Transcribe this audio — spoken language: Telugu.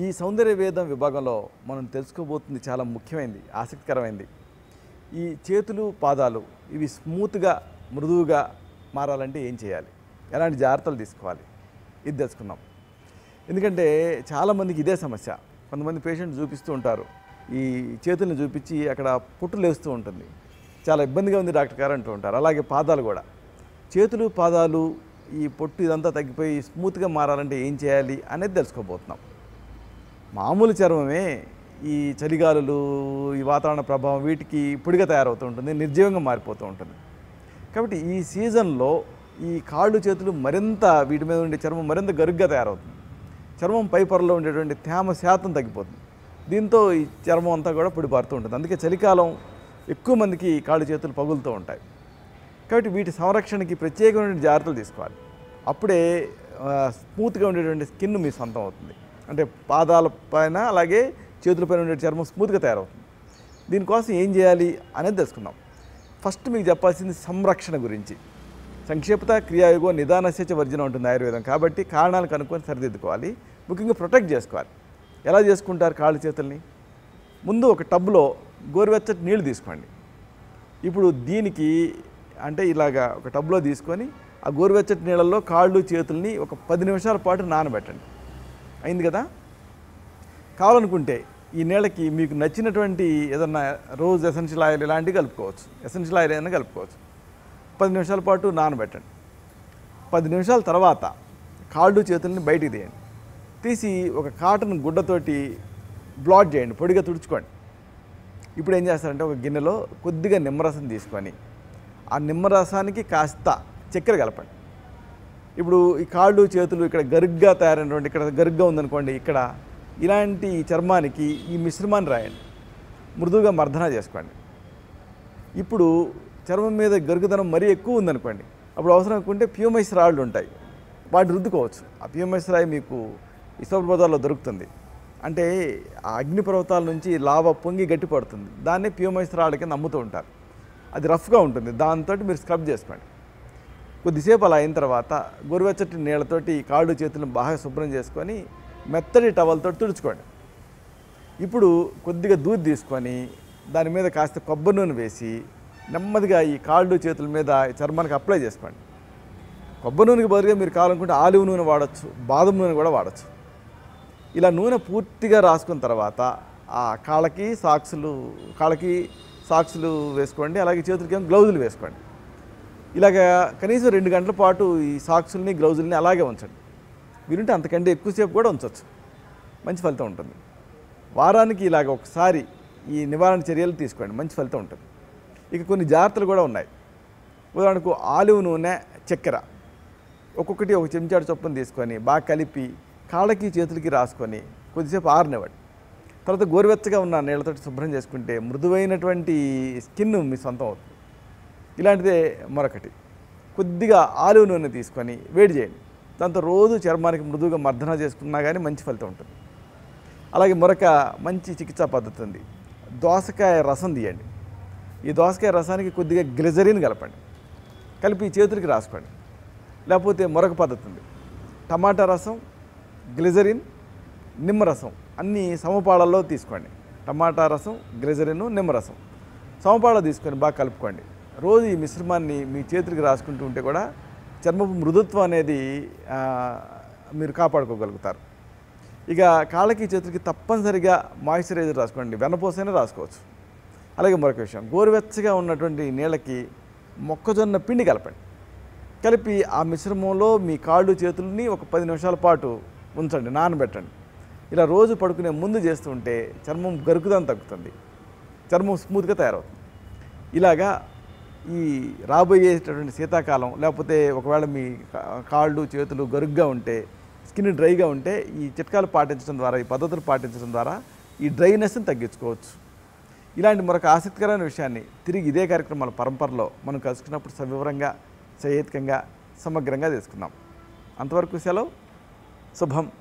ఈ సౌందర్య వేదం విభాగంలో మనం తెలుసుకోబోతుంది చాలా ముఖ్యమైనది ఆసక్తికరమైనది ఈ చేతులు పాదాలు ఇవి స్మూత్గా మృదువుగా మారాలంటే ఏం చేయాలి? ఎలాంటి జాగ్రత్తలు తీసుకోవాలి? ఇది తెలుసుకున్నాం ఎందుకంటే చాలామందికి ఇదే సమస్య. కొంతమంది పేషెంట్ చూపిస్తూ ఉంటారు. ఈ చేతులను చూపించి అక్కడ పుట్టు లేస్తూ ఉంటుంది. చాలా ఇబ్బందిగా ఉంది డాక్టర్ గారు అంటూ ఉంటారు. అలాగే పాదాలు కూడా. చేతులు పాదాలు ఈ పొట్టు ఇదంతా తగ్గిపోయి స్మూత్గా మారాలంటే ఏం చేయాలి అనేది తెలుసుకోబోతున్నాం. మామూలు చర్మమే ఈ చలిగాలులు ఈ వాతావరణ ప్రభావం వీటికి పొడిగా తయారవుతూ ఉంటుంది నిర్జీవంగా మారిపోతూ ఉంటుంది. కాబట్టి ఈ సీజన్లో ఈ కాళ్ళు చేతులు మరింత వీటి మీద ఉండే చర్మం మరింత గరుగ్గా తయారవుతుంది. చర్మం పై పొరలో ఉండేటువంటి తేమ శాతం తగ్గిపోతుంది. దీంతో ఈ చర్మం అంతా కూడా పొడిపారుతూ ఉంటుంది. అందుకే చలికాలం ఎక్కువ మందికి కాళ్ళు చేతులు పగులుతూ ఉంటాయి. కాబట్టి వీటి సంరక్షణకి ప్రత్యేకమైన జాగ్రత్తలు తీసుకోవాలి. అప్పుడే స్మూత్గా ఉండేటువంటి స్కిన్ మీ సొంతం అవుతుంది. అంటే పాదాల పైన అలాగే చేతులపైన ఉండే చర్మం స్మూత్గా తయారవుతుంది. దీనికోసం ఏం చేయాలి అనేది తెలుసుకుందాం. ఫస్ట్ మీకు చెప్పాల్సింది సంరక్షణ గురించి. సంక్షిప్త క్రియాయుగో నిదానస్యచ వర్జన ఉంటుంది ఆయుర్వేదం కాబట్టి కారణాలు కనుక్కొని సరిదిద్దుకోవాలి. ముఖ్యంగా ప్రొటెక్ట్ చేసుకోవాలి. ఎలా చేసుకుంటారు కాళ్ళు చేతుల్ని? ముందు ఒక టబ్లో గోరువెచ్చటి నీళ్ళు తీసుకోండి. ఇప్పుడు దీనికి అంటే ఇలాగా ఒక టబ్లో తీసుకొని ఆ గోరువెచ్చటి నీళ్ళల్లో కాళ్ళు చేతుల్ని ఒక పది నిమిషాల పాటు నానబెట్టండి. అయింది కదా? కావాలనుకుంటే ఈ నీళ్ళకి మీకు నచ్చినటువంటి ఏదన్నా రోజ్ ఎసెన్షియల్ ఆయిల్ ఇలాంటివి కలుపుకోవచ్చు. ఎసెన్షియల్ ఆయిల్ ఏదైనా కలుపుకోవచ్చు. పది నిమిషాల పాటు నానబెట్టండి. పది నిమిషాల తర్వాత కాళ్ళు చేతుల్ని బయటికి తీయండి. తీసి ఒక కాటన్ గుడ్డతోటి బ్లాట్ చేయండి. పొడిగా తుడుచుకోండి. ఇప్పుడు ఏం చేస్తారంటే ఒక గిన్నెలో కొద్దిగా నిమ్మరసం తీసుకొని ఆ నిమ్మరసానికి కాస్త చక్కెర కలపండి. ఇప్పుడు ఈ కాళ్ళు చేతులు ఇక్కడ గరుగ్గా తయారైనటువంటి ఇక్కడ గరుగ్గా ఉందనుకోండి ఇక్కడ ఇలాంటి చర్మానికి ఈ మిశ్రమాన్ని రాయండి. మృదువుగా మర్దన చేసుకోండి. ఇప్పుడు చర్మం మీద గరుగుదనం మరీ ఎక్కువ ఉందనుకోండి అప్పుడు అవసరం అనుకుంటే ప్యూమైస్ రాళ్ళు ఉంటాయి. వాటిని రుద్దుకోవచ్చు. ఆ ప్యూమైస్ రాయి మీకు ఇసుక దొరుకుతుంది. అంటే ఆ అగ్నిపర్వతాల నుంచి లావా పొంగి గట్టి పడుతుంది దాన్నే ప్యూమైస్ రాళ్ళ కింద అమ్ముతూ ఉంటారు. అది రఫ్గా ఉంటుంది. దాంతో మీరు స్క్రబ్ చేసుకోండి. కొద్దిసేపు అలా అయిన తర్వాత గోరువెచ్చటి నీళ్ళతోటి కాళ్ళు చేతులను బాగా శుభ్రం చేసుకొని మెత్తటి టవల్తో తుడుచుకోండి. ఇప్పుడు కొద్దిగా దూది తీసుకొని దాని మీద కాస్త కొబ్బరి నూనె వేసి నెమ్మదిగా ఈ కాళ్ళు చేతుల మీద చర్మానికి అప్లై చేసుకోండి. కొబ్బరి నూనెకి బదులుగా మీరు కావాలనుకుంటే ఆలివ్ నూనె వాడచ్చు బాదం నూనె కూడా వాడచ్చు. ఇలా నూనె పూర్తిగా రాసుకున్న తర్వాత ఆ కాళ్ళకి సాక్సులు కాళ్ళకి సాక్సులు వేసుకోండి అలాగే చేతులకి ఏమో గ్లౌజులు వేసుకోండి. ఇలాగ కనీసం రెండు గంటల పాటు ఈ సాక్సుల్ని గ్లౌజుల్ని అలాగే ఉంచండి. వీలుంటే అంతకంటే ఎక్కువసేపు కూడా ఉంచవచ్చు మంచి ఫలితం ఉంటుంది. వారానికి ఇలాగ ఒకసారి ఈ నివారణ చర్యలు తీసుకోండి. మంచి ఫలితం ఉంటుంది. ఇక కొన్ని జాగ్రత్తలు కూడా ఉన్నాయి. ఉదాహరణకు ఆలివ్ నూనె చక్కెర. ఒక్కొక్కటి ఒక చెంచాడు చొప్పున తీసుకొని బాగా కలిపి కాళ్ళకి చేతులకి రాసుకొని కొద్దిసేపు ఆరినవ్వండి. తర్వాత గోరువెచ్చగా ఉన్న నీళ్ళతో శుభ్రం చేసుకుంటే మృదువైనటువంటి స్కిన్ మీ సొంతం అవుతుంది. ఇలాంటిదే మరొకటి. కొద్దిగా ఆలివ్ నూనె తీసుకొని వేడి చేయండి. దాంతో రోజు చర్మానికి మృదువుగా మర్దన చేసుకున్నా కానీ మంచి ఫలితం ఉంటుంది. అలాగే మరొక మంచి చికిత్సా పద్ధతి ఉంది. దోసకాయ రసం తీయండి. ఈ దోసకాయ రసానికి కొద్దిగా గ్లిజరిన్ కలపండి. కలిపి చేతులకి రాసుకోండి. లేకపోతే మరొక పద్ధతి ఉంది. టమాటా రసం గ్లిజరిన్ నిమ్మరసం అన్నీ సమపాళల్లో తీసుకోండి. టమాటా రసం గ్లిజరిన్ నిమ్మరసం సమపాళ తీసుకొని బాగా కలుపుకోండి. రోజు ఈ మిశ్రమాన్ని మీ చేతులకి రాసుకుంటూ ఉంటే కూడా చర్మపు మృదుత్వం అనేది మీరు కాపాడుకోగలుగుతారు. ఇక కాళ్ళకి చేతులకి తప్పనిసరిగా మాయిశ్చరైజర్ రాసుకోండి. వెనపోసైనా రాసుకోవచ్చు. అలాగే మరొక విషయం గోరువెచ్చగా ఉన్నటువంటి నీళ్ళకి మొక్కజొన్న పిండి కలపండి. కలిపి ఆ మిశ్రమంలో మీ కాళ్ళు చేతుల్ని ఒక పది నిమిషాల పాటు ఉంచండి నానబెట్టండి. ఇలా రోజు పడుకునే ముందు చేస్తుంటే చర్మం గరుకుదనం తగ్గుతుంది. చర్మం స్మూత్గా తయారవుతుంది. ఇలాగా ఈ రాబోయేటటువంటి శీతాకాలం లేకపోతే ఒకవేళ మీ కాళ్ళు చేతులు గరుగ్గా ఉంటే స్కిన్ డ్రైగా ఉంటే ఈ చిట్కాలు పాటించడం ద్వారా ఈ పద్ధతులు పాటించడం ద్వారా ఈ డ్రైనెస్ని తగ్గించుకోవచ్చు. ఇలాంటి మరొక ఆసక్తికరమైన విషయాన్ని తిరిగి ఇదే కార్యక్రమాల పరంపరలో మనం కలుసుకున్నప్పుడు సవివరంగా సహేతుకంగా సమగ్రంగా తెలుసుకుందాం. అంతవరకు సెలవు. శుభం.